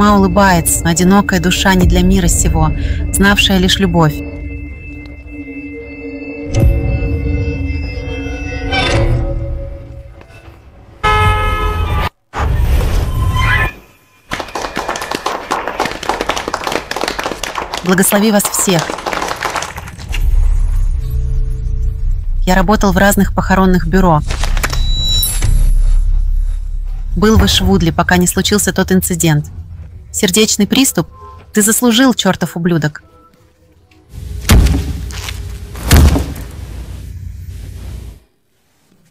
Тьма улыбается, одинокая душа не для мира сего, знавшая лишь любовь. Благослови вас всех. Я работал в разных похоронных бюро. Был в Ишвудле, пока не случился тот инцидент. Сердечный приступ? Ты заслужил, чертов ублюдок.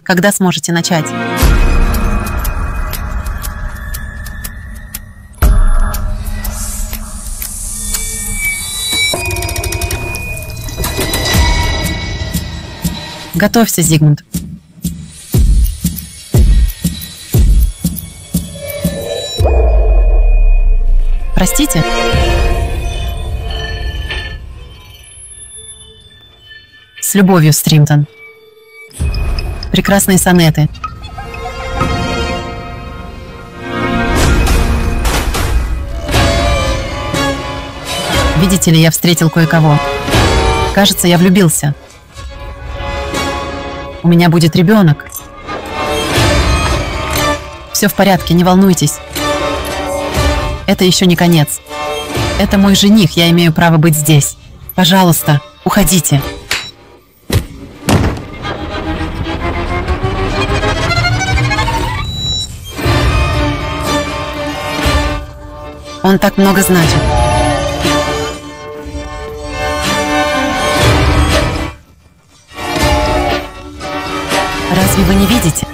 Когда сможете начать? Готовься, Зигмунд. Простите? С любовью, Стримтон. Прекрасные сонеты. Видите ли, я встретил кое-кого. Кажется, я влюбился. У меня будет ребенок. Все в порядке, не волнуйтесь. Это еще не конец. Это мой жених, я имею право быть здесь. Пожалуйста, уходите. Он так много значит. Разве вы не видите?